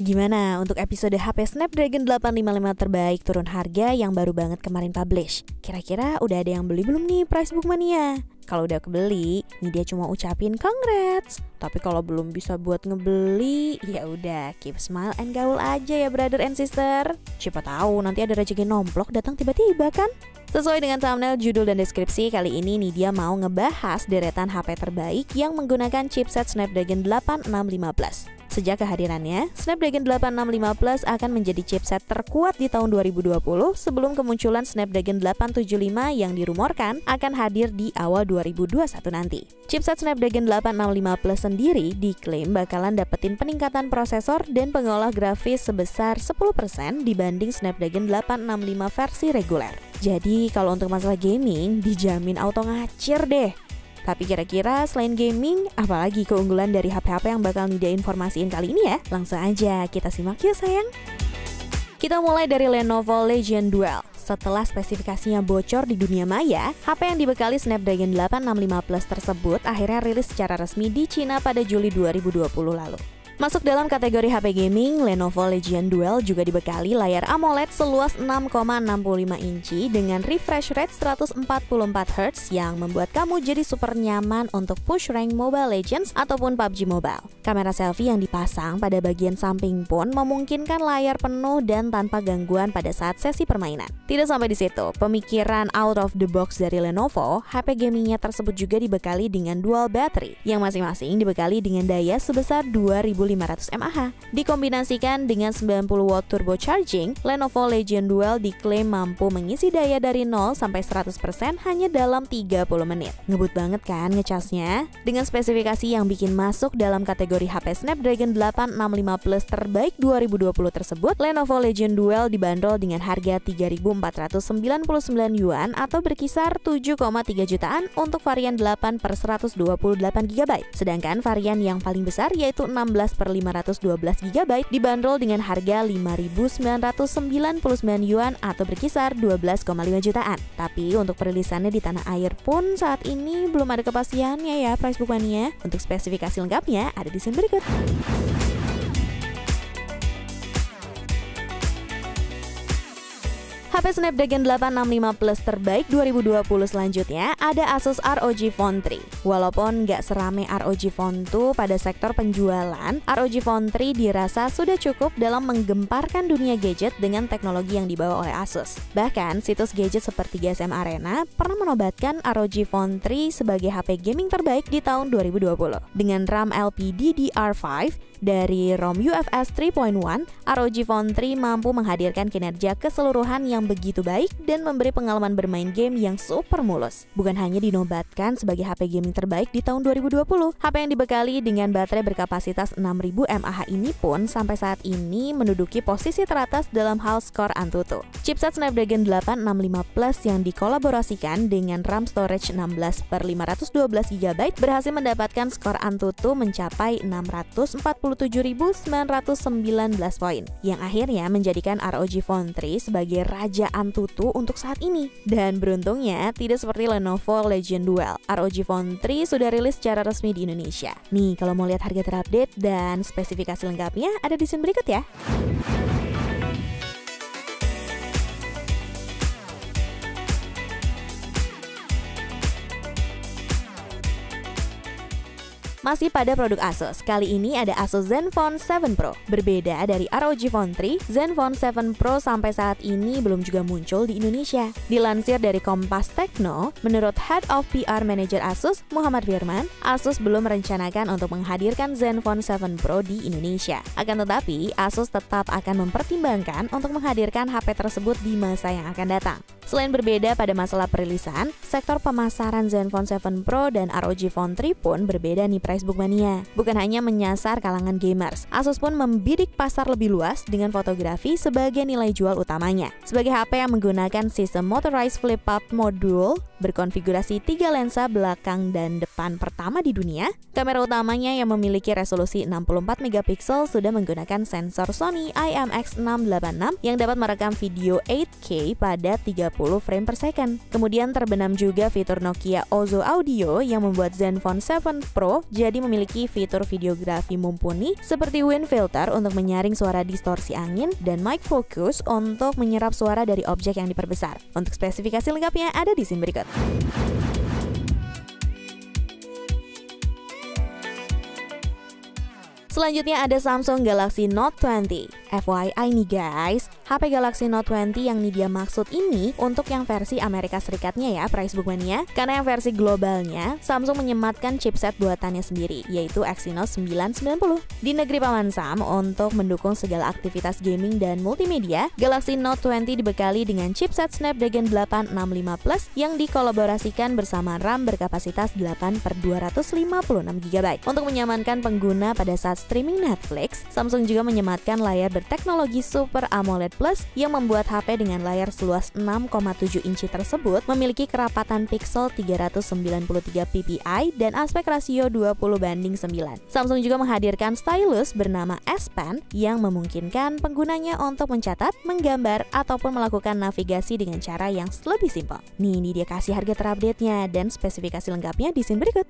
Gimana untuk episode HP Snapdragon 855 terbaik turun harga yang baru banget kemarin publish? Kira-kira udah ada yang beli belum nih Pricebook Mania? Kalau udah kebeli, nih dia cuma ucapin congrats. Tapi kalau belum bisa buat ngebeli, ya udah keep smile and gaul aja ya brother and sister. Siapa tahu nanti ada rezeki nomplok datang tiba-tiba kan? Sesuai dengan thumbnail, judul, dan deskripsi, kali ini nih dia mau ngebahas deretan HP terbaik yang menggunakan chipset Snapdragon 8650 Plus. Sejak kehadirannya, Snapdragon 865 Plus akan menjadi chipset terkuat di tahun 2020 sebelum kemunculan Snapdragon 875 yang dirumorkan akan hadir di awal 2021 nanti. Chipset Snapdragon 865 Plus sendiri diklaim bakalan dapetin peningkatan prosesor dan pengolah grafis sebesar 10% dibanding Snapdragon 865 versi reguler. Jadi kalau untuk masalah gaming dijamin auto ngacir deh. Tapi kira-kira selain gaming, apalagi keunggulan dari HP-HP yang bakal Nidia informasiin kali ini ya? Langsung aja kita simak yuk sayang. Kita mulai dari Lenovo Legion Duel. Setelah spesifikasinya bocor di dunia maya, HP yang dibekali Snapdragon 865 Plus tersebut akhirnya rilis secara resmi di Cina pada Juli 2020 lalu. Masuk dalam kategori HP gaming, Lenovo Legion Duel juga dibekali layar AMOLED seluas 6,65 inci dengan refresh rate 144 Hz yang membuat kamu jadi super nyaman untuk push rank Mobile Legends ataupun PUBG Mobile. Kamera selfie yang dipasang pada bagian samping pun memungkinkan layar penuh dan tanpa gangguan pada saat sesi permainan. Tidak sampai di situ, pemikiran out of the box dari Lenovo, HP gamingnya tersebut juga dibekali dengan dual battery yang masing-masing dibekali dengan daya sebesar 2000 500 mAh. Dikombinasikan dengan 90 watt turbo charging, Lenovo Legion Duel diklaim mampu mengisi daya dari 0 sampai 100% hanya dalam 30 menit. Ngebut banget kan ngecasnya? Dengan spesifikasi yang bikin masuk dalam kategori HP Snapdragon 865 Plus terbaik 2020 tersebut, Lenovo Legion Duel dibanderol dengan harga 3.499 yuan atau berkisar 7,3 jutaan untuk varian 8 per 128 GB. Sedangkan varian yang paling besar yaitu 16 per 512 GB dibanderol dengan harga 5.999 yuan atau berkisar 12,5 jutaan. Tapi untuk perilisannya di tanah air pun saat ini belum ada kepastiannya ya price bookmania. Untuk spesifikasi lengkapnya ada di sini berikut. HP Snapdragon 865 Plus terbaik 2020 selanjutnya ada Asus ROG Phone 3. Walaupun nggak serame ROG Phone 2 pada sektor penjualan, ROG Phone 3 dirasa sudah cukup dalam menggemparkan dunia gadget dengan teknologi yang dibawa oleh Asus. Bahkan, situs gadget seperti GSM Arena pernah menobatkan ROG Phone 3 sebagai HP gaming terbaik di tahun 2020. Dengan RAM LPDDR5 dari ROM UFS 3.1, ROG Phone 3 mampu menghadirkan kinerja keseluruhan yang yang begitu baik dan memberi pengalaman bermain game yang super mulus. Bukan hanya dinobatkan sebagai HP gaming terbaik di tahun 2020, HP yang dibekali dengan baterai berkapasitas 6000 mAh ini pun sampai saat ini menduduki posisi teratas dalam hal skor Antutu. Chipset Snapdragon 865 Plus yang dikolaborasikan dengan RAM storage 16 per 512 GB berhasil mendapatkan skor Antutu mencapai 647.919 poin, yang akhirnya menjadikan ROG Phone 3 sebagai raja Raja Antutu untuk saat ini. Dan beruntungnya, tidak seperti Lenovo Legion Duel, ROG Phone 3 sudah rilis secara resmi di Indonesia. Nih, kalau mau lihat harga terupdate dan spesifikasi lengkapnya, ada di sini berikut ya. Masih pada produk Asus, kali ini ada Asus Zenfone 7 Pro. Berbeda dari ROG Phone 3, Zenfone 7 Pro sampai saat ini belum juga muncul di Indonesia. Dilansir dari Kompas Techno, menurut Head of PR Manager Asus, Muhammad Firman, Asus belum merencanakan untuk menghadirkan Zenfone 7 Pro di Indonesia. Akan tetapi, Asus tetap akan mempertimbangkan untuk menghadirkan HP tersebut di masa yang akan datang. Selain berbeda pada masalah perilisan, sektor pemasaran Zenfone 7 Pro dan ROG Phone 3 pun berbeda nih Facebook Mania. Bukan hanya menyasar kalangan gamers, Asus pun membidik pasar lebih luas dengan fotografi sebagai nilai jual utamanya. Sebagai HP yang menggunakan sistem motorized flip-up module berkonfigurasi tiga lensa belakang dan depan pertama di dunia, kamera utamanya yang memiliki resolusi 64 megapiksel sudah menggunakan sensor Sony IMX686 yang dapat merekam video 8K pada 30 frame per second. Kemudian terbenam juga fitur Nokia Ozo Audio yang membuat Zenfone 7 Pro jadi memiliki fitur videografi mumpuni seperti wind filter untuk menyaring suara distorsi angin dan mic focus untuk menyerap suara dari objek yang diperbesar. Untuk spesifikasi lengkapnya ada di scene berikut. Selanjutnya ada Samsung Galaxy Note 20. FYI nih guys, HP Galaxy Note 20 yang Nidia maksud ini untuk yang versi Amerika Serikatnya ya Price Bookmania Karena yang versi globalnya, Samsung menyematkan chipset buatannya sendiri yaitu Exynos 990 Di negeri Paman Sam, untuk mendukung segala aktivitas gaming dan multimedia Galaxy Note 20 dibekali dengan chipset Snapdragon 865 Plus yang dikolaborasikan bersama RAM berkapasitas 8 per 256GB Untuk menyamankan pengguna pada saat streaming Netflix, Samsung juga menyematkan layar ber berteknologi Super AMOLED Plus yang membuat HP dengan layar seluas 6,7 inci tersebut memiliki kerapatan pixel 393 ppi dan aspek rasio 20 banding 9. Samsung juga menghadirkan stylus bernama S Pen yang memungkinkan penggunanya untuk mencatat, menggambar, ataupun melakukan navigasi dengan cara yang lebih simpel. Nih, ini dia kasih harga terupdate-nya dan spesifikasi lengkapnya di scene berikut.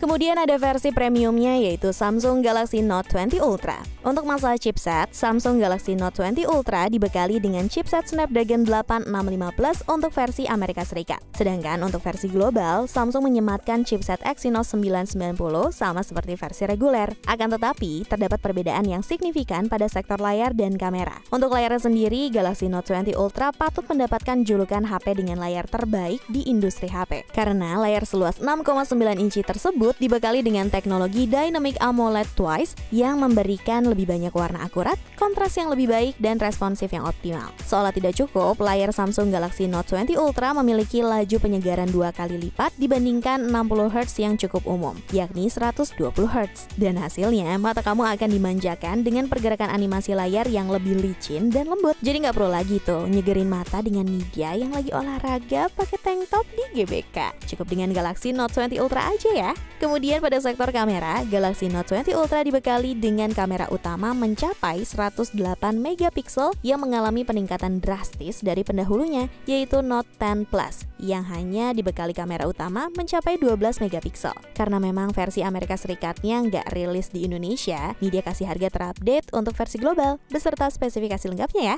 Kemudian ada versi premiumnya yaitu Samsung Galaxy Note 20 Ultra. Untuk masalah chipset, Samsung Galaxy Note 20 Ultra dibekali dengan chipset Snapdragon 865 Plus untuk versi Amerika Serikat. Sedangkan untuk versi global, Samsung menyematkan chipset Exynos 990 sama seperti versi reguler. Akan tetapi, terdapat perbedaan yang signifikan pada sektor layar dan kamera. Untuk layarnya sendiri, Galaxy Note 20 Ultra patut mendapatkan julukan HP dengan layar terbaik di industri HP. Karena layar seluas 6,9 inci tersebut dibekali dengan teknologi Dynamic AMOLED Twice yang memberikan lebih banyak warna akurat, kontras yang lebih baik, dan responsif yang optimal. Seolah tidak cukup, layar Samsung Galaxy Note 20 Ultra memiliki laju penyegaran dua kali lipat dibandingkan 60 Hz yang cukup umum, yakni 120 Hz. Dan hasilnya, mata kamu akan dimanjakan dengan pergerakan animasi layar yang lebih licin dan lembut. Jadi nggak perlu lagi tuh nyegerin mata dengan media yang lagi olahraga pakai tank top di GBK. Cukup dengan Galaxy Note 20 Ultra aja ya. Kemudian pada sektor kamera, Galaxy Note 20 Ultra dibekali dengan kamera utama mencapai 108 megapiksel yang mengalami peningkatan drastis dari pendahulunya, yaitu Note 10 Plus yang hanya dibekali kamera utama mencapai 12 megapiksel. Karena memang versi Amerika Serikatnya nggak rilis di Indonesia, Media kasih harga terupdate untuk versi global beserta spesifikasi lengkapnya ya.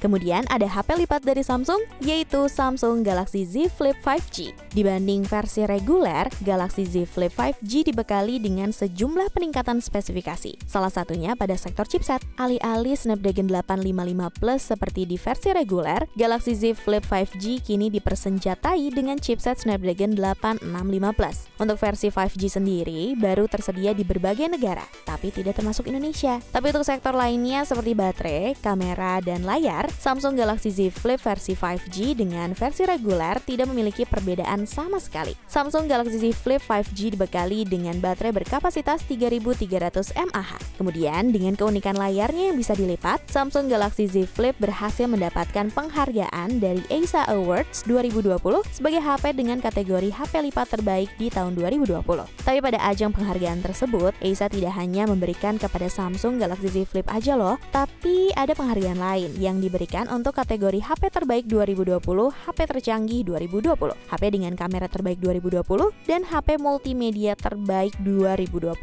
Kemudian ada HP lipat dari Samsung, yaitu Samsung Galaxy Z Flip 5G. Dibanding versi reguler, Galaxy Z Flip 5G dibekali dengan sejumlah peningkatan spesifikasi. Salah satunya pada sektor chipset. Alih-alih Snapdragon 855 Plus seperti di versi reguler, Galaxy Z Flip 5G kini dipersenjatai dengan chipset Snapdragon 865 Plus. Untuk versi 5G sendiri baru tersedia di berbagai negara, tapi tidak termasuk Indonesia. Tapi untuk sektor lainnya seperti baterai, kamera, dan layar, Samsung Galaxy Z Flip versi 5G dengan versi reguler tidak memiliki perbedaan sama sekali. Samsung Galaxy Z Flip 5G dibekali dengan baterai berkapasitas 3300 mAh. Kemudian dengan keunikan layarnya yang bisa dilipat, Samsung Galaxy Z Flip berhasil mendapatkan penghargaan dari ASA Awards 2020 sebagai HP dengan kategori HP lipat terbaik di tahun 2020. Tapi pada ajang penghargaan tersebut, ASA tidak hanya memberikan kepada Samsung Galaxy Z Flip aja loh, tapi ada penghargaan lain yang diberikan diberikan untuk kategori HP terbaik 2020, HP tercanggih 2020, HP dengan kamera terbaik 2020, dan HP multimedia terbaik 2020.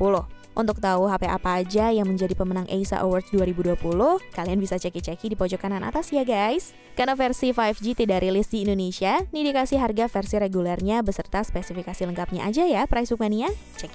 Untuk tahu HP apa aja yang menjadi pemenang ASA Awards 2020, kalian bisa ceki-ceki di pojok kanan atas ya guys. Karena versi 5G tidak rilis di Indonesia, nih dikasih harga versi regulernya beserta spesifikasi lengkapnya aja ya Price Mania. Check!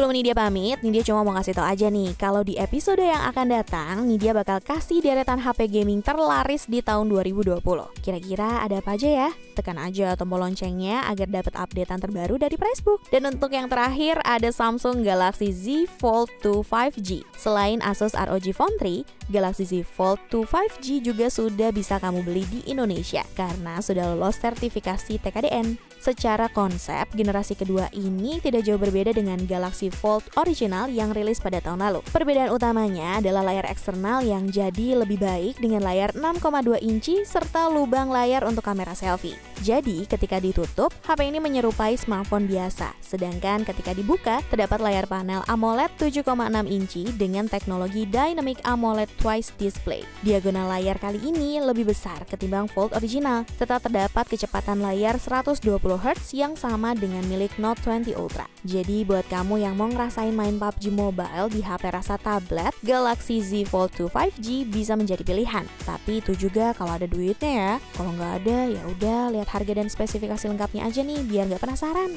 Sebelum Nidia pamit, Nidia cuma mau ngasih tau aja nih Kalau di episode yang akan datang, Nidia bakal kasih deretan HP gaming terlaris di tahun 2020 Kira-kira ada apa aja ya? Tekan aja tombol loncengnya agar dapat updatean terbaru dari Pricebook Dan untuk yang terakhir, ada Samsung Galaxy Z Fold 2 5G Selain Asus ROG Phone 3, Galaxy Z Fold 2 5G juga sudah bisa kamu beli di Indonesia Karena sudah lolos sertifikasi TKDN Secara konsep, generasi kedua ini tidak jauh berbeda dengan Galaxy Fold original yang rilis pada tahun lalu. Perbedaan utamanya adalah layar eksternal yang jadi lebih baik dengan layar 6,2 inci serta lubang layar untuk kamera selfie. Jadi, ketika ditutup, HP ini menyerupai smartphone biasa. Sedangkan ketika dibuka, terdapat layar panel AMOLED 7,6 inci dengan teknologi Dynamic AMOLED Twice Display. Diagonal layar kali ini lebih besar ketimbang Fold original, serta terdapat kecepatan layar 120 Hz yang sama dengan milik Note 20 Ultra. Jadi buat kamu yang mau ngerasain main PUBG Mobile di HP rasa tablet, Galaxy Z Fold 2 5G bisa menjadi pilihan. Tapi itu juga kalau ada duitnya ya. Kalau nggak ada, ya udah lihat harga dan spesifikasi lengkapnya aja nih biar nggak penasaran.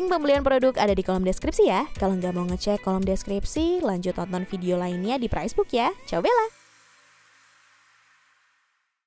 Link pembelian produk ada di kolom deskripsi ya. Kalau nggak mau ngecek kolom deskripsi, lanjut tonton video lainnya di Pricebook ya. Ciao Bella!